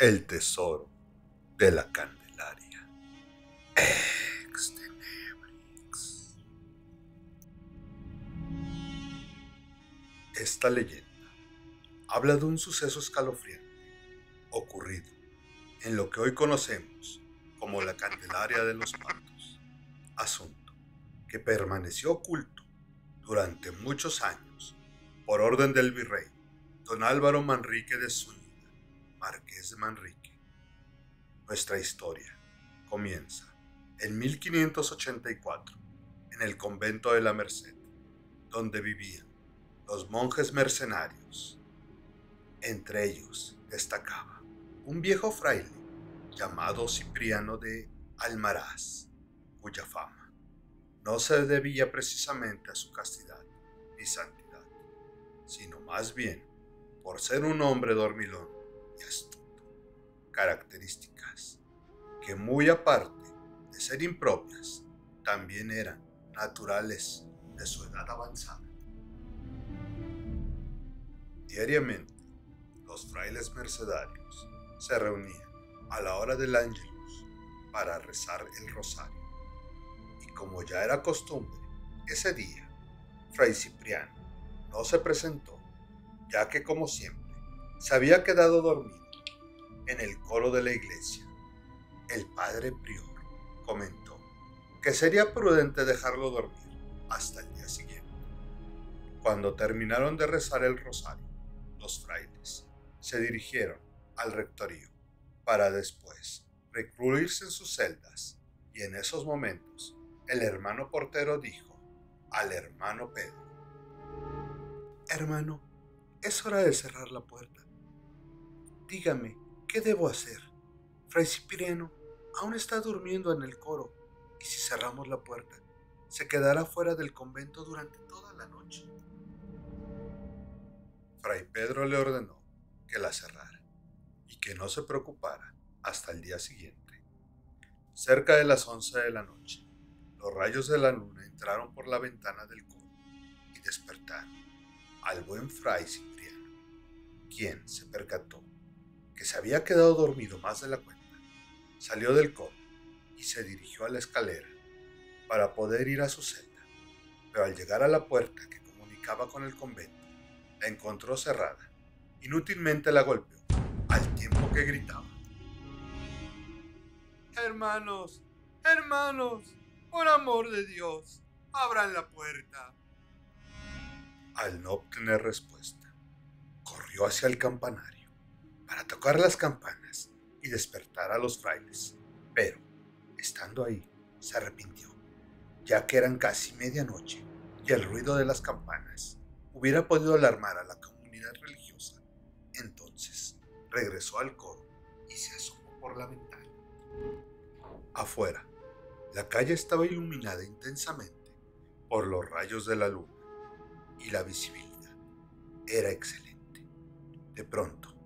El tesoro de la Candelaria. Ex Tenebrix. Esta leyenda habla de un suceso escalofriante ocurrido en lo que hoy conocemos como la Candelaria de los Patos, asunto que permaneció oculto durante muchos años por orden del virrey don Álvaro Manrique de Zúñiga, marqués de Manrique. Nuestra historia comienza en 1584 en el convento de la Merced, donde vivían los monjes mercenarios. Entre ellos destacaba un viejo fraile llamado Cipriano de Almaraz, cuya fama no se debía precisamente a su castidad ni santidad, sino más bien por ser un hombre dormilón características que muy aparte de ser impropias, también eran naturales de su edad avanzada. Diariamente, los frailes mercedarios se reunían a la hora del ángelus para rezar el rosario. Y como ya era costumbre, ese día, Fray Cipriano no se presentó, ya que como siempre, se había quedado dormido en el coro de la iglesia. El padre prior comentó que sería prudente dejarlo dormir hasta el día siguiente. Cuando terminaron de rezar el rosario, los frailes se dirigieron al rectorio para después recluirse en sus celdas y en esos momentos el hermano portero dijo al hermano Pedro, Hermano, es hora de cerrar la puerta. Dígame, ¿qué debo hacer? Fray Cipriano aún está durmiendo en el coro y si cerramos la puerta, se quedará fuera del convento durante toda la noche. Fray Pedro le ordenó que la cerrara y que no se preocupara hasta el día siguiente. Cerca de las once de la noche, los rayos de la luna entraron por la ventana del coro y despertaron al buen fray Cipriano, quien se percató que se había quedado dormido más de la cuenta. Salió del coro y se dirigió a la escalera para poder ir a su celda, pero al llegar a la puerta que comunicaba con el convento, la encontró cerrada. Inútilmente la golpeó, al tiempo que gritaba. Hermanos, hermanos, por amor de Dios, abran la puerta. Al no obtener respuesta, corrió hacia el campanario para tocar las campanas y despertar a los frailes, pero, estando ahí, se arrepintió, ya que eran casi medianoche y el ruido de las campanas hubiera podido alarmar a la comunidad religiosa. Entonces, regresó al coro y se asomó por la ventana. Afuera, la calle estaba iluminada intensamente por los rayos de la luna y la visibilidad era excelente. De pronto,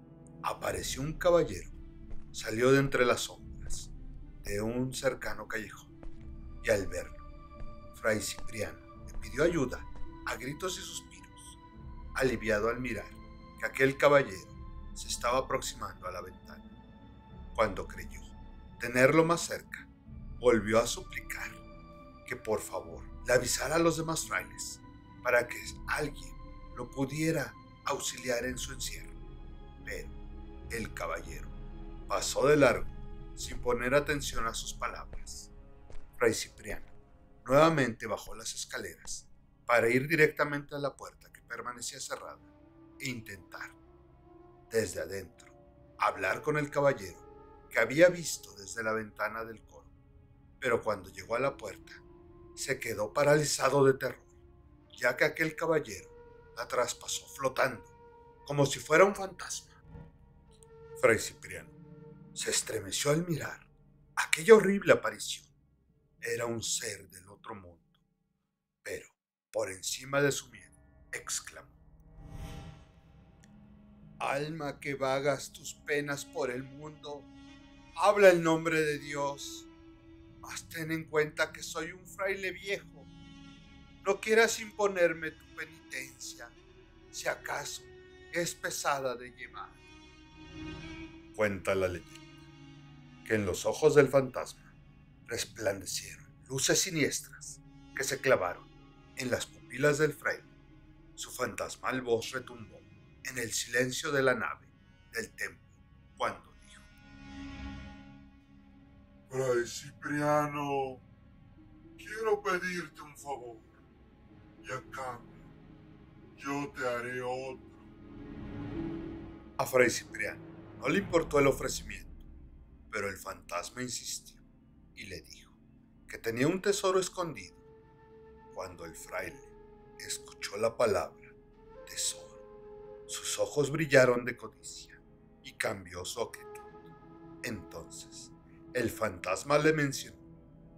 apareció un caballero, salió de entre las sombras de un cercano callejón y al verlo, Fray Cipriano le pidió ayuda a gritos y suspiros, aliviado al mirar que aquel caballero se estaba aproximando a la ventana. Cuando creyó tenerlo más cerca, volvió a suplicar que por favor le avisara a los demás frailes para que alguien lo pudiera auxiliar en su encierro. Pero el caballero pasó de largo sin poner atención a sus palabras. Fray Cipriano nuevamente bajó las escaleras para ir directamente a la puerta que permanecía cerrada e intentar, desde adentro, hablar con el caballero que había visto desde la ventana del coro. Pero cuando llegó a la puerta, se quedó paralizado de terror, ya que aquel caballero la traspasó flotando, como si fuera un fantasma. Fray Cipriano se estremeció al mirar aquella horrible aparición. Era un ser del otro mundo, pero por encima de su miedo, exclamó. Alma que vagas tus penas por el mundo, habla el nombre de Dios, mas ten en cuenta que soy un fraile viejo. No quieras imponerme tu penitencia, si acaso es pesada de llevar. Cuenta la leyenda que en los ojos del fantasma resplandecieron luces siniestras que se clavaron en las pupilas del fraile. Su fantasmal voz retumbó en el silencio de la nave del templo cuando dijo: Fray Cipriano, quiero pedirte un favor y a cambio yo te haré otro. A Fray Cipriano no le importó el ofrecimiento, pero el fantasma insistió y le dijo que tenía un tesoro escondido. Cuando el fraile escuchó la palabra tesoro, sus ojos brillaron de codicia y cambió su actitud. Entonces, el fantasma le mencionó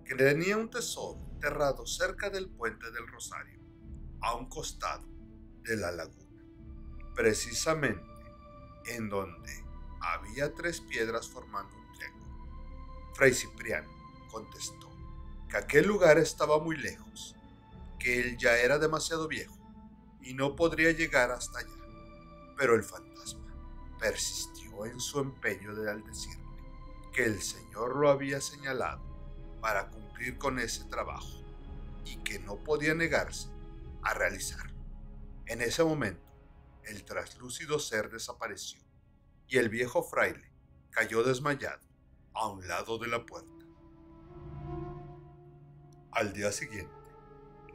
que tenía un tesoro enterrado cerca del puente del Rosario, a un costado de la laguna, precisamente en donde había tres piedras formando un triángulo. Fray Cipriano contestó que aquel lugar estaba muy lejos, que él ya era demasiado viejo y no podría llegar hasta allá. Pero el fantasma persistió en su empeño de al decirle que el Señor lo había señalado para cumplir con ese trabajo y que no podía negarse a realizarlo. En ese momento, el traslúcido ser desapareció y el viejo fraile cayó desmayado a un lado de la puerta. Al día siguiente,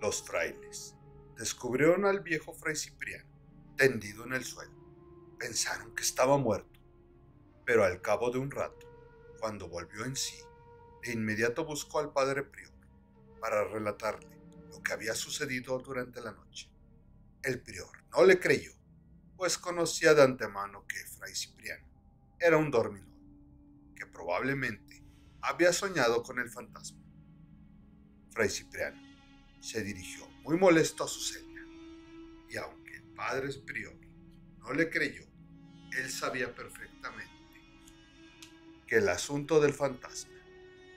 los frailes descubrieron al viejo fray Cipriano tendido en el suelo. Pensaron que estaba muerto, pero al cabo de un rato, cuando volvió en sí, de inmediato buscó al padre prior para relatarle lo que había sucedido durante la noche. El prior no le creyó pues conocía de antemano que Fray Cipriano era un dormidor, que probablemente había soñado con el fantasma. Fray Cipriano se dirigió muy molesto a su celda, y aunque el padre prior no le creyó, él sabía perfectamente que el asunto del fantasma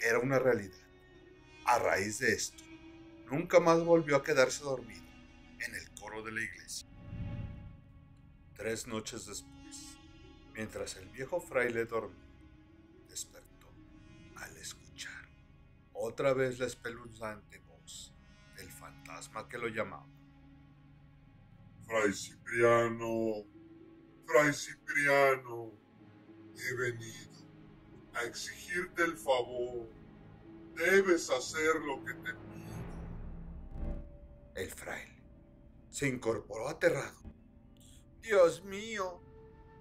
era una realidad. A raíz de esto, nunca más volvió a quedarse dormido en el coro de la iglesia. Tres noches después, mientras el viejo fraile dormía, despertó al escuchar otra vez la espeluznante voz del fantasma que lo llamaba. Fray Cipriano, Fray Cipriano, he venido a exigirte el favor. Debes hacer lo que te pido. El fraile se incorporó aterrado Dios mío,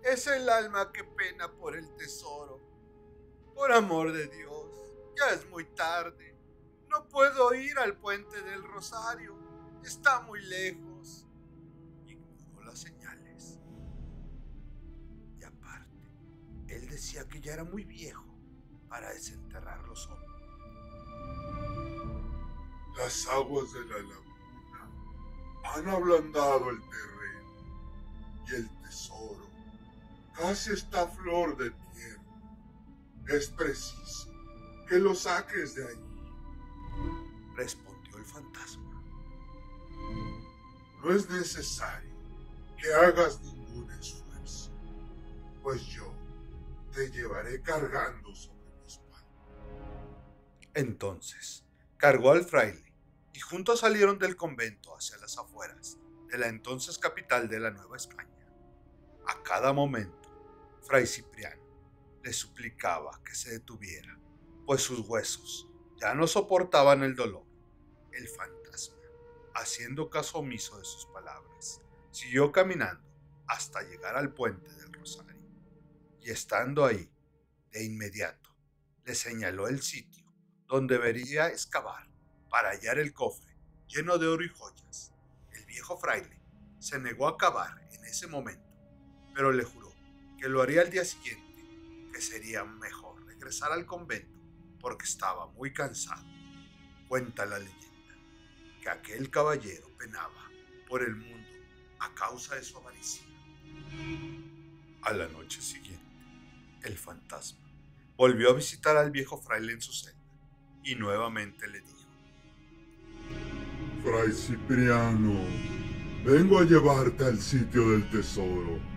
es el alma que pena por el tesoro. Por amor de Dios, ya es muy tarde. No puedo ir al puente del Rosario. Está muy lejos. Ignoró las señales. Y aparte, él decía que ya era muy viejo para desenterrar los hombres. Las aguas de la laguna han ablandado el terreno y el tesoro casi está a flor de tierra. Es preciso que lo saques de allí, respondió el fantasma. No es necesario que hagas ningún esfuerzo, pues yo te llevaré cargando sobre mi espalda. Entonces cargó al fraile y juntos salieron del convento hacia las afueras de la entonces capital de la Nueva España. A cada momento, Fray Cipriano le suplicaba que se detuviera, pues sus huesos ya no soportaban el dolor. El fantasma, haciendo caso omiso de sus palabras, siguió caminando hasta llegar al puente del Rosario. Y estando ahí, de inmediato, le señaló el sitio donde debería excavar para hallar el cofre lleno de oro y joyas. Viejo fraile se negó a cavar en ese momento pero le juró que lo haría al día siguiente, que sería mejor regresar al convento porque estaba muy cansado. Cuenta la leyenda que aquel caballero penaba por el mundo a causa de su avaricia. A la noche siguiente, el fantasma volvió a visitar al viejo fraile en su celda y nuevamente le dijo, Fray Cipriano, vengo a llevarte al sitio del tesoro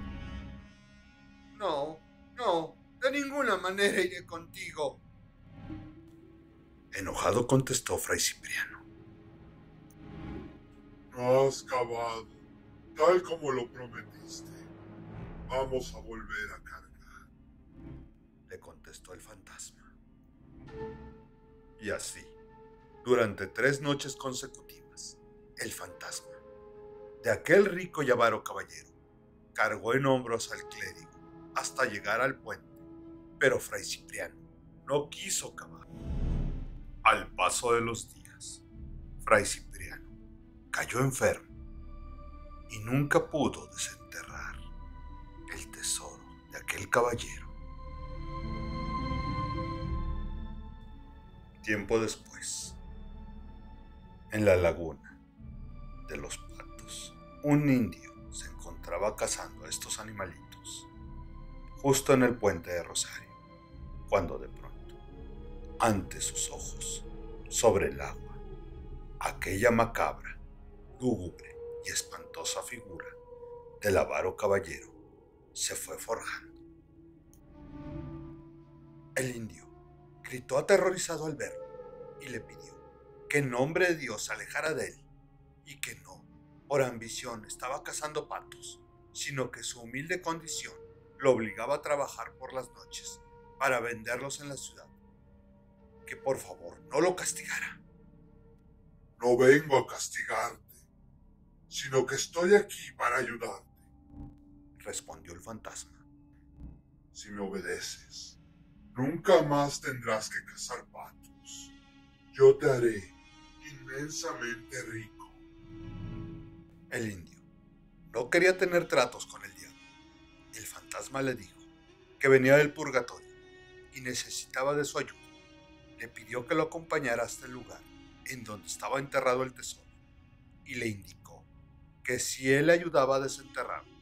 De ninguna manera iré contigo. Enojado contestó Fray Cipriano. No has cavado, tal como lo prometiste. Vamos a volver a cargar. Le contestó el fantasma. Y así, durante tres noches consecutivas, el fantasma de aquel rico y avaro caballero cargó en hombros al clérigo hasta llegar al puente, pero Fray Cipriano no quiso cavar. Al paso de los días, Fray Cipriano cayó enfermo y nunca pudo desenterrar el tesoro de aquel caballero. Tiempo después, en la laguna de los patos, un indio se encontraba cazando a estos animalitos, justo en el puente de Rosario, cuando de pronto, ante sus ojos, sobre el agua, aquella macabra, lúgubre y espantosa figura del avaro caballero se fue forjando. El indio gritó aterrorizado al verlo y le pidió que en nombre de Dios se alejara de él y que no, por ambición, estaba cazando patos, sino que su humilde condición lo obligaba a trabajar por las noches para venderlos en la ciudad. Que por favor no lo castigara. No vengo a castigarte, sino que estoy aquí para ayudarte, respondió el fantasma. Si me obedeces, nunca más tendrás que cazar patos. Yo te haré inmensamente rico. El indio no quería tener tratos con el diablo. El fantasma le dijo que venía del purgatorio y necesitaba de su ayuda. Le pidió que lo acompañara hasta el lugar en donde estaba enterrado el tesoro y le indicó que si él le ayudaba a desenterrarlo,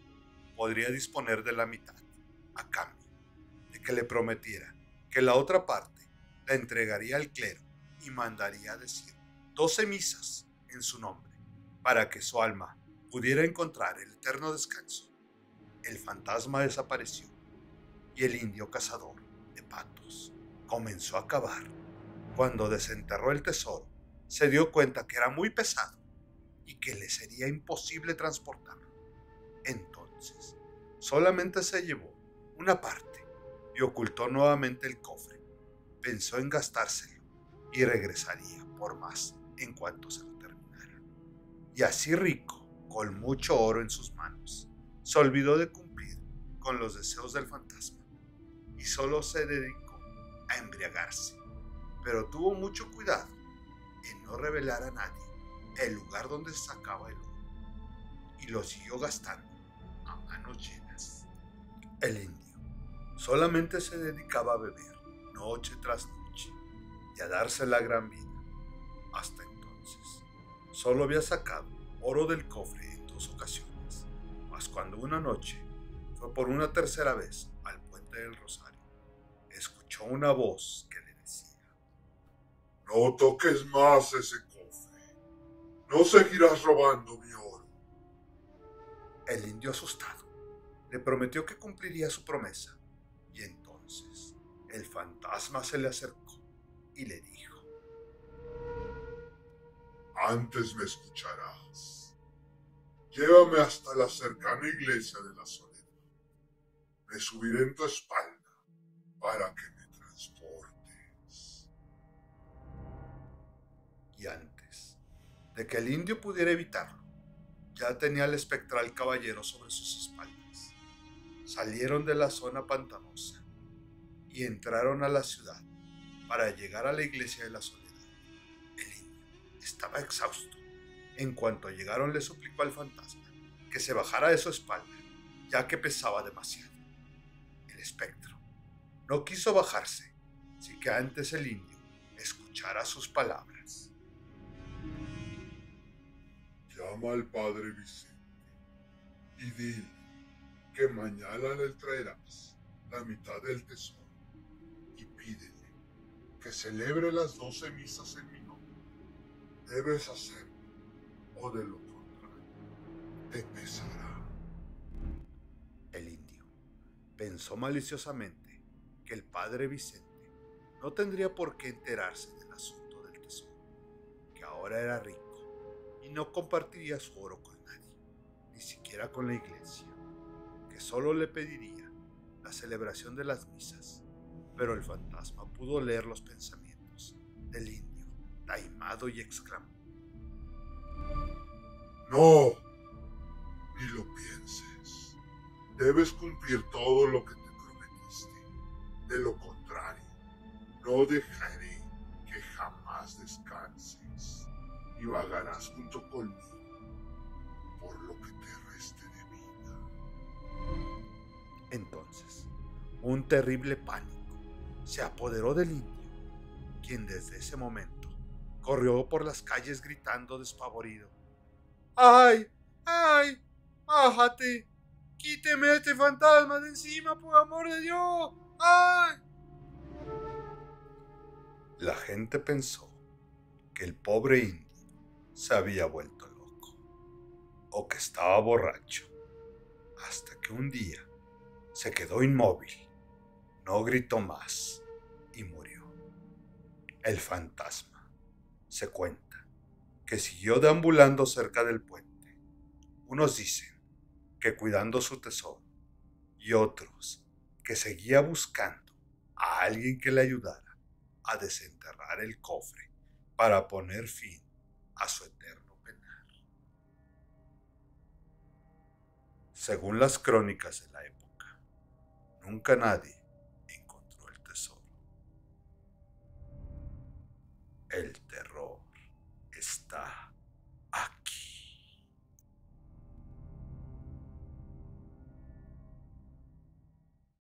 podría disponer de la mitad a cambio de que le prometiera que la otra parte la entregaría al clero y mandaría a decir doce misas en su nombre para que su alma pudiera encontrar el eterno descanso. El fantasma desapareció y el indio cazador de patos comenzó a cavar. Cuando desenterró el tesoro, se dio cuenta que era muy pesado y que le sería imposible transportarlo. Entonces, solamente se llevó una parte y ocultó nuevamente el cofre. Pensó en gastárselo y regresaría por más en cuanto se lo terminara. Y así rico, con mucho oro en sus manos, se olvidó de cumplir con los deseos del fantasma y solo se dedicó a embriagarse. Pero tuvo mucho cuidado en no revelar a nadie el lugar donde sacaba el oro y lo siguió gastando a manos llenas. El indio solamente se dedicaba a beber noche tras noche y a darse la gran vida. Hasta entonces, solo había sacado oro del cofre en dos ocasiones, mas cuando una noche fue por una tercera vez al puente del Rosario, escuchó una voz que le decía, No toques más ese cofre. No seguirás robando mi oro. El indio asustado le prometió que cumpliría su promesa y entonces el fantasma se le acercó y le dijo, Antes me escucharás. Llévame hasta la cercana iglesia de la soledad. Me subiré en tu espalda para que me transportes. y antes de que el indio pudiera evitarlo, ya tenía al espectral caballero sobre sus espaldas. Salieron de la zona pantanosa y entraron a la ciudad para llegar a la iglesia de la soledad. Estaba exhausto. En cuanto llegaron le suplicó al fantasma que se bajara de su espalda, ya que pesaba demasiado. El espectro no quiso bajarse, sin que antes el indio escuchara sus palabras. Llama al padre Vicente y dile que mañana le traerás la mitad del tesoro y pídele que celebre las doce misas en mi. Debes hacerlo o de lo contrario te pesará. El indio pensó maliciosamente que el padre Vicente no tendría por qué enterarse del asunto del tesoro, que ahora era rico y no compartiría su oro con nadie, ni siquiera con la iglesia, que solo le pediría la celebración de las misas, pero el fantasma pudo leer los pensamientos del indio, taimado y exclamó. No, ni lo pienses. Debes cumplir todo lo que te prometiste. De lo contrario, no dejaré que jamás descanses y vagarás junto conmigo por lo que te reste de vida. Entonces, un terrible pánico se apoderó del indio, quien desde ese momento corrió por las calles gritando despavorido. ¡Ay! ¡Ay! ¡Bájate! ¡Quíteme a este fantasma de encima, por amor de Dios! ¡Ay! La gente pensó que el pobre indio se había vuelto loco o que estaba borracho, hasta que un día se quedó inmóvil, no gritó más y murió. El fantasma se cuenta que siguió deambulando cerca del puente. Unos dicen que cuidando su tesoro y otros que seguía buscando a alguien que le ayudara a desenterrar el cofre para poner fin a su eterno penar. Según las crónicas de la época, nunca nadie encontró el tesoro. El terror está